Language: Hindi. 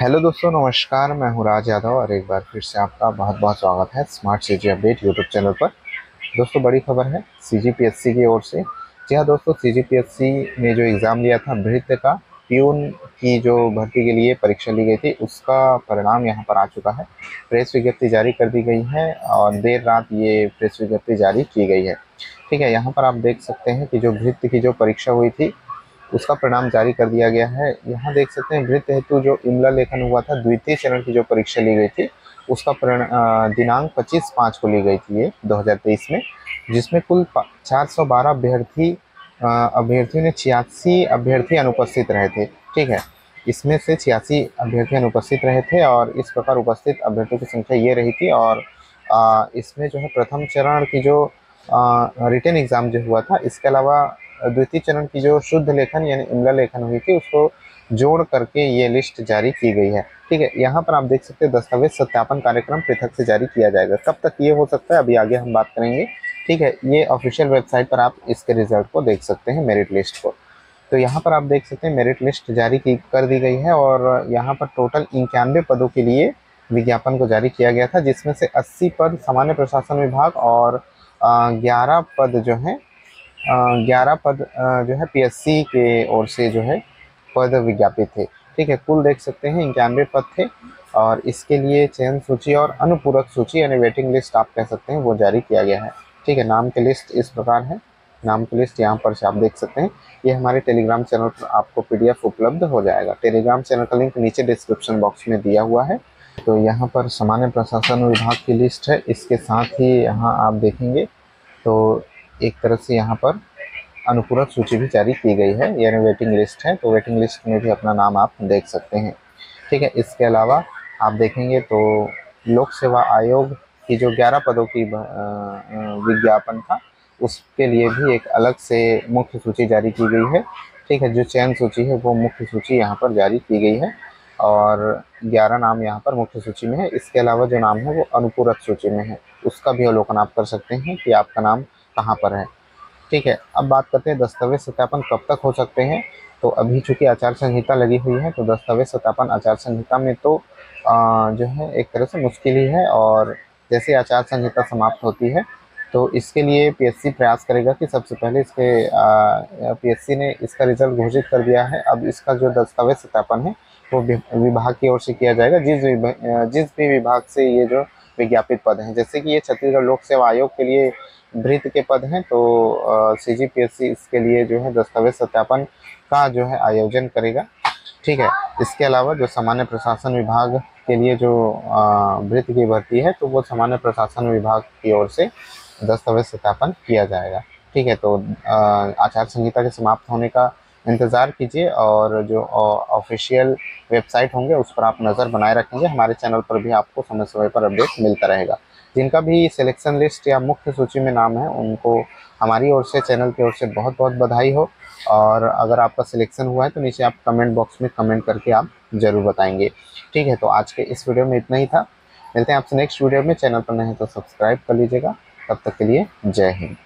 हेलो दोस्तों, नमस्कार, मैं हूँ राज यादव और एक बार फिर से आपका बहुत बहुत स्वागत है smart CG update YouTube channel पर। दोस्तों, बड़ी खबर है सीजीपीएससी की ओर से। जी हाँ दोस्तों सीजीपीएससी ने जो एग्ज़ाम लिया था भृत्य का प्यून की जो भर्ती के लिए परीक्षा ली गई थी, उसका परिणाम यहाँ पर आ चुका है। प्रेस विज्ञप्ति जारी कर दी गई है और देर रात ये प्रेस विज्ञप्ति जारी की गई है। ठीक है, यहाँ पर आप देख सकते हैं कि जो भृत्य की जो परीक्षा हुई थी उसका परिणाम जारी कर दिया गया है। यहाँ देख सकते हैं वृत्त हेतु जो इमला लेखन हुआ था, द्वितीय चरण की जो परीक्षा ली गई थी, उसका दिनांक 25 पाँच को ली गई थी ये 2023 में, जिसमें कुल 412 अभ्यर्थी अभ्यर्थियों ने छियासी अभ्यर्थी अनुपस्थित रहे थे। ठीक है, इसमें से छियासी अभ्यर्थी अनुपस्थित रहे थे और इस प्रकार उपस्थित अभ्यर्थियों की संख्या ये रही थी और इसमें जो है प्रथम चरण की जो रिटर्न एग्ज़ाम जो हुआ था, इसके अलावा द्वितीय चरण की जो शुद्ध लेखन यानी इमला लेखन हुई थी उसको जोड़ करके ये लिस्ट जारी की गई है। ठीक है, यहाँ पर आप देख सकते हैं दस्तावेज़ सत्यापन कार्यक्रम पृथक से जारी किया जाएगा। कब तक ये हो सकता है, अभी आगे हम बात करेंगे। ठीक है, ये ऑफिशियल वेबसाइट पर आप इसके रिज़ल्ट को देख सकते हैं मेरिट लिस्ट को। तो यहाँ पर आप देख सकते हैं मेरिट लिस्ट जारी की, कर दी गई है और यहाँ पर टोटल इक्यानवे पदों के लिए विज्ञापन को जारी किया गया था, जिसमें से 80 पद सामान्य प्रशासन विभाग और 11 पद जो हैं ग्यारह पद जो है पीएससी के ओर से जो है पद विज्ञापित थे। ठीक है, कुल देख सकते हैं, इक्यानवे पद थे और इसके लिए चयन सूची और अनुपूरक सूची यानी वेटिंग लिस्ट आप कह सकते हैं, वो जारी किया गया है। ठीक है, नाम की लिस्ट इस प्रकार है। नाम की लिस्ट यहाँ पर से आप देख सकते हैं। ये हमारे टेलीग्राम चैनल पर आपको पीडीएफ उपलब्ध हो जाएगा। टेलीग्राम चैनल का लिंक नीचे डिस्क्रिप्शन बॉक्स में दिया हुआ है। तो यहाँ पर सामान्य प्रशासन विभाग की लिस्ट है। इसके साथ ही यहाँ आप देखेंगे तो एक तरह से यहाँ पर अनुपूरक सूची भी जारी की गई है, यानी वेटिंग लिस्ट है तो वेटिंग लिस्ट में भी अपना नाम आप देख सकते हैं। ठीक है, इसके अलावा आप देखेंगे तो लोक सेवा आयोग की जो 11 पदों की विज्ञापन था, उसके लिए भी एक अलग से मुख्य सूची जारी की गई है। ठीक है, जो चयन सूची है, वो मुख्य सूची यहाँ पर जारी की गई है, और 11 नाम यहाँ पर मुख्य सूची में है। इसके अलावा जो नाम है, वो अनुपूरक सूची में है। उसका भी अवलोकन आप कर सकते हैं कि आपका नाम कहाँ पर है। ठीक है अब बात करते हैं दस्तावेज़ सत्यापन कब तक हो सकते हैं। तो अभी चूँकि आचार संहिता लगी हुई है तो दस्तावेज़ सत्यापन आचार संहिता में तो आ, जो है एक तरह से मुश्किल ही है और जैसे आचार संहिता समाप्त होती है तो इसके लिए पीएससी प्रयास करेगा कि सबसे पहले इसके पीएससी ने इसका रिज़ल्ट घोषित कर दिया है। अब इसका जो दस्तावेज़ सत्यापन है वो विभाग की ओर से किया जाएगा। जिस जिस भी विभाग से ये जो विज्ञापित पद हैं। जैसे कि ये छत्तीसगढ़ लोक सेवा आयोग के लिए भृत के पद हैं तो सी जी पी एस सी इसके लिए जो है दस्तावेज़ सत्यापन का जो है आयोजन करेगा। ठीक है, इसके अलावा जो सामान्य प्रशासन विभाग के लिए जो भृत की भर्ती है तो वो सामान्य प्रशासन विभाग की ओर से दस्तावेज़ सत्यापन किया जाएगा। ठीक है तो आचार संहिता के समाप्त होने का इंतज़ार कीजिए और जो ऑफिशियल वेबसाइट होंगे, उस पर आप नज़र बनाए रखेंगे। हमारे चैनल पर भी आपको समय समय पर अपडेट मिलता रहेगा। जिनका भी सिलेक्शन लिस्ट या मुख्य सूची में नाम है, उनको हमारी ओर से चैनल की ओर से बहुत बहुत बधाई हो। और अगर आपका सिलेक्शन हुआ है तो नीचे आप कमेंट बॉक्स में कमेंट करके आप ज़रूर बताएँगे। ठीक है तो आज के इस वीडियो में इतना ही था। मिलते हैं आपसे नेक्स्ट वीडियो में। चैनल पर नहीं तो सब्सक्राइब कर लीजिएगा। तब तक के लिए जय हिंद।